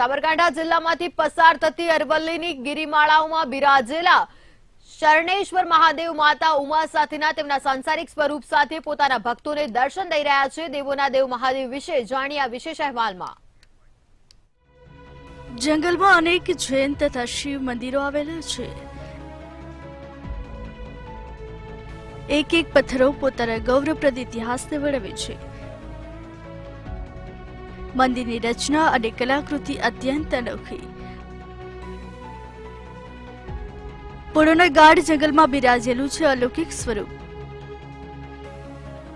સાબરકાંઠા જિલ્લામાંથી પસાર થતી અરવલ્લીની ગિરિમાળાઓમાં બિરાજેલા શરણેશ્વર મહાદેવ માતા ઉમા સાથેના તેમના સાંસારિક સ્વરૂપ સાથે પોતાના ભક્તોને દર્શન દઈ રહ્યા છે. દેવોના દેવ મહાદેવ વિશે જાણીએ વિશેષ અહેવાલમાં. જંગલમાં અનેક જૈન તથા શિવ મંદિરો આવેલા છે. એક એક પથ્થરો પોતાના ગૌરવપ્રદ ઇતિહાસને વળવે છે. મંદિરની રચના અને કલાકૃતિ અત્યંત અનોખી. પોળોના ગાઢ જંગલમાં બિરાજેલું છે અલૌકિક સ્વરૂપ.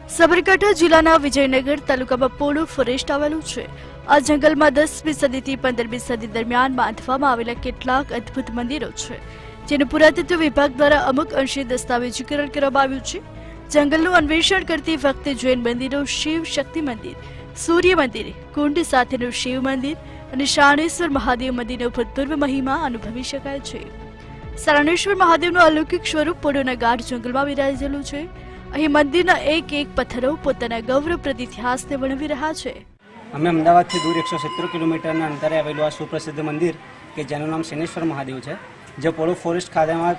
સાબરકાંઠા જિલ્લાના વિજયનગર તાલુકામાં પોળો ફોરેસ્ટ આવેલું છે. આ જંગલમાં દસમી સદીથી પંદરમી સદી દરમિયાન બાંધવામાં આવેલા કેટલાક અદ્ભુત મંદિરો છે, જેનું પુરાતત્વ વિભાગ દ્વારા અમુક અંશે દસ્તાવેજીકરણ કરવામાં આવ્યું છે. જંગલનું અન્વેષણ કરતી વખતે જૈન મંદિરો શિવ શક્તિ મંદિર સૂર્ય મંદિર કુંડ સાથેનું શિવ મંદિર અને શાણેશ્વર મહાદેવ મંદિરનો ભૂતપૂર્વ મહિમા અનુભવી શકાય છે. શરણેશ્વર મહાદેવનું અલૌકિક સ્વરૂપ પોડોના ગાઢ જંગલમાં વિરાજેલું છે. અહીં મંદિરના એક એક પથ્થરો પોતાના ગૌરવપ્રદ ઇતિહાસને વર્ણવી રહ્યા છે. અમે અમદાવાદથી દૂર એકસો સિત્તેર કિલોમીટરના અંતરે આવેલું આ સુપ્રસિદ્ધ મંદિર, કે જેનું નામ શનેશ્વર મહાદેવ છે, જે પોળો ફોરેસ્ટ ખાતામાં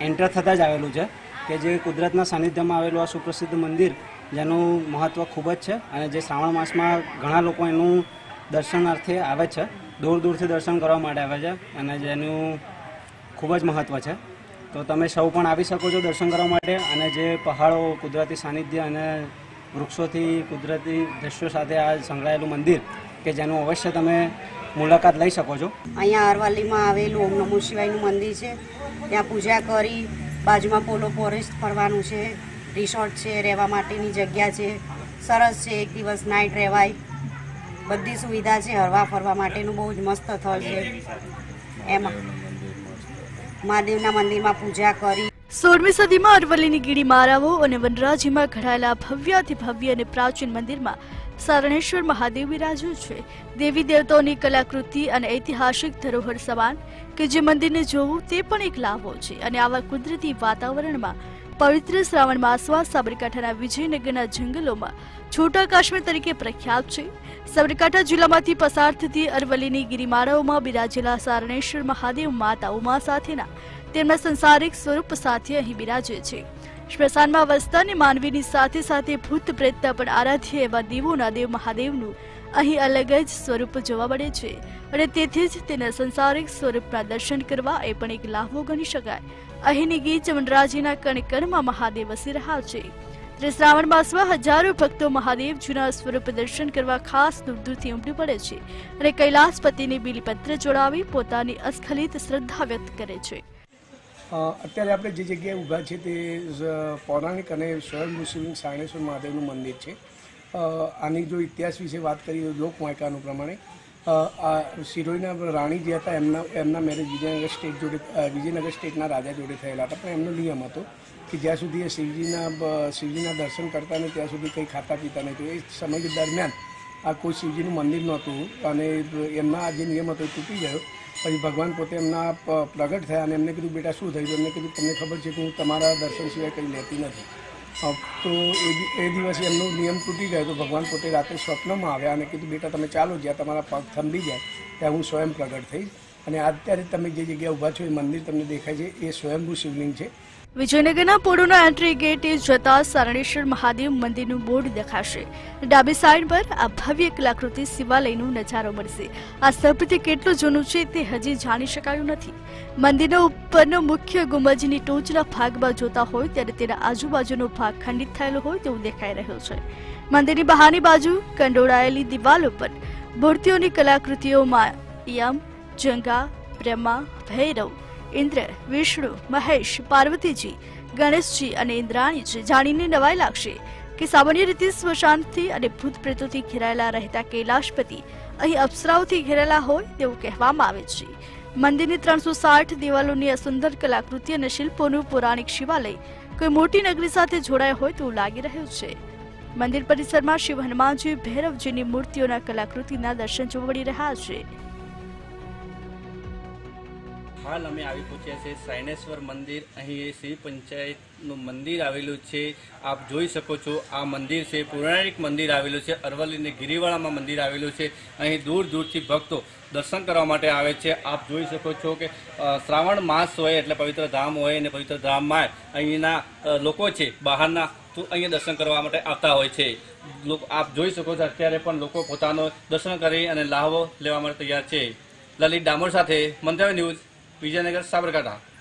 એન્ટર થતાં જ આવેલું છે, કે જે કુદરતના સાનિધ્યમાં આવેલું આ સુપ્રસિદ્ધ મંદિર જેનું મહત્ત્વ ખૂબ જ છે અને જે શ્રાવણ માસમાં ઘણા લોકો એનું દર્શનાર્થે આવે છે, દૂર દૂરથી દર્શન કરવા માટે આવે છે અને જેનું ખૂબ જ મહત્ત્વ છે. તો તમે સૌ પણ આવી શકો છો દર્શન કરવા માટે અને જે પહાડો, કુદરતી સાનિધ્ય અને વૃક્ષોથી કુદરતી દ્રશ્યો સાથે આ સંકળાયેલું મંદિર કે જેનું અવશ્ય તમે મુલાકાત લઈ શકો છો. અહીંયા અરવલ્લીમાં આવેલું ઓમ નમો શિવાયનું મંદિર છે. ત્યાં પૂજા કરી બાજુમાં પોલો ફોરેસ્ટ ફરવાનું છે. રિસોર્ટ છે, રહેવા માટેની જગ્યા છે, સરસ છે, એક દિવસ નાઇટ રહેવાય. બધી સુવિધા છે, હરવા ફરવા માટેનું બહુ જ મસ્ત સ્થળ છે. એમાં મહાદેવના મંદિરમાં પૂજા કરી. સોળમી સદીમાં અરવલ્લીની ગીડી ગીરીમારાઓ અને વનરાજીમાં ઘડાયેલા ભવ્યાથી ભવ્ય અને પ્રાચીન મંદિરમાં સારણેશ્વર મહાદેવ બિરાજ્યું છે. દેવી દેવતાઓની કલાકૃતિ અને ઐતિહાસિક ધરોહર સમાન કે જે મંદિરને જોવું તે પણ એક લાભો છે અને આવા કુદરતી વાતાવરણમાં પવિત્ર શ્રાવણ માસમાં સાબરકાંઠાના વિજયનગરના જંગલોમાં છોટા કાશ્મીર તરીકે પ્રખ્યાત છે. સાબરકાંઠા જિલ્લામાંથી પસાર થતી અરવલ્લીની ગિરિમાળાઓમાં બિરાજેલા સારણેશ્વર મહાદેવ માતા ઉમા સાથેના તેમના સંસારિક સ્વરૂપ સાથે અહીં બિરાજે છે. સ્મશાનમાં વસતા અને માનવીની સાથે સાથે ભૂત પ્રેતતા પણ આરાધ્ય એવા દેવોના દેવ મહાદેવનું અહીં અલગ જ સ્વરૂપ જોવા મળે છે અને તેથી જ તેના સંસારિક સ્વરૂપના દર્શન કરવા એ પણ એક લાભો ગણી શકાય. અહીંની ગીચ વનરાજીના કણકણમાં મહાદેવ વસી રહ્યા છે. ત્યારે શ્રાવણ માસમાં હજારો ભક્તો મહાદેવ જૂના સ્વરૂપ દર્શન કરવા ખાસ દૂર દૂરથી ઉમટી પડે છે અને કૈલાસપતિને બીલીપત્ર જોડાવી પોતાની અસ્ખલિત શ્રદ્ધા વ્યક્ત કરે છે. અત્યારે આપણે જે જગ્યાએ ઊભા છે તે પૌરાણિક અને સ્વયંભૂ શિવલિંગ સારણેશ્વર મહાદેવનું મંદિર છે. આની જો ઇતિહાસ વિશે વાત કરીએ તો લોકવાયકાનું પ્રમાણે આ સિરોહીના રાણી જે હતા, એમના એમના મેરેજ વિજયનગર સ્ટેટ જોડે વિજયનગર સ્ટેટના રાજા જોડે થયેલા હતા. પણ એમનો નિયમ હતો કે જ્યાં સુધી એ શિવજીના શિવજીના દર્શન કરતા ને ત્યાં સુધી કંઈ ખાતા પીતા નહીં. તો એ સમય દરમિયાન આ કોઈ શિવજીનું મંદિર નહોતું અને એમના જે નિયમ હતો એ તૂટી ગયો. પછી ભગવાન પોતે એમના પ્રગટ થયા અને એમને કીધું, બેટા, શું થયું? એમને કીધું, તમને ખબર છે કે હું તમારા દર્શન સિવાય કંઈ લેતી નથી. તો એ દિવસે એમનો નિયમ તૂટી ગયો તો ભગવાન પોતે રાત્રે સ્વપ્નમાં આવ્યા અને કીધું, બેટા, તમે ચાલો, જ્યાં તમારા પગ થંભી જાય, ત્યાં હું સ્વયં પ્રગટ થઈશ. અને અત્યારે તમે જે જગ્યા ઊભા છો એ મંદિર તમને દેખાય છે, એ સ્વયંભૂ શિવલિંગ છે. વિજયનગરના પોળોના એન્ટ્રી ગેટે જતા સારણેશ્વર મહાદેવ મંદિરનું બોર્ડ દેખાશે. ડાબી સાઈડ પર આ ભવ્ય કલાકૃતિ શિવાલયનો નજારો મળશે. આ સ્થપતિ કેટલું જૂનું છે તે હજી જાણી શકાયું નથી. મંદિરનો ઉપરનો મુખ્ય ગુંબજની ટોચના ભાગમાં જોતા હોય ત્યારે તેના આજુબાજુનો ભાગ ખંડિત થયેલો હોય તેવું દેખાઈ રહ્યું છે. મંદિરની બહારની બાજુ કંડોળાયેલી દિવાલો પર મૂર્તિઓની કલાકૃતિઓમાં યમ જંગા, બ્રહ્મા, ભૈરવ, ઇન્દ્ર, વિષ્ણુ, મહેશ, પાર્વતીજી, ગણેશજી અને ઇન્દ્રાણીજી જાણીને નવાઈ લાગશે કે સામાન્ય રીતે સ્મશાનથી અને ભૂત પ્રેતોથી ઘેરાયેલા રહેતા કૈલાશપતિ અહીં અપ્સરાઓથી ઘેરાયેલા હોય તેવું કહેવામાં આવે છે. મંદિરની ત્રણસો સાઠ દિવાલોની આ સુંદર કલાકૃતિ અને શિલ્પોનું પૌરાણિક શિવાલય કોઈ મોટી નગરી સાથે જોડાયા હોય તેવું લાગી રહ્યું છે. મંદિર પરિસરમાં શિવ હનુમાનજી, ભૈરવજીની મૂર્તિઓના કલાકૃતિના દર્શન જોવા મળી રહ્યા છે. હાલ અમે આવી પહોંચ્યા છે સાયણેશ્વર મંદિર. અહીં શ્રી પંચાયતનું મંદિર આવેલું છે. આપ જોઈ શકો છો, આ મંદિર છે, પૌરાણિક મંદિર આવેલું છે અરવલ્લીને ગિરિવાળામાં મંદિર આવેલું છે. અહીં દૂર દૂરથી ભક્તો દર્શન કરવા માટે આવે છે. આપ જોઈ શકો છો કે શ્રાવણ માસ હોય એટલે પવિત્ર ધામ હોય અને પવિત્ર ધામમાં અહીંના લોકો છે બહારના તો અહીંયા દર્શન કરવા માટે આવતા હોય છે. લોકો, આપ જોઈ શકો છો અત્યારે પણ લોકો પોતાનો દર્શન કરી અને લાહવો લેવા માટે તૈયાર છે. લલિત ડામોર સાથે મંતવ્ય ન્યૂઝ. વિજયનગર સાબરકાંઠા.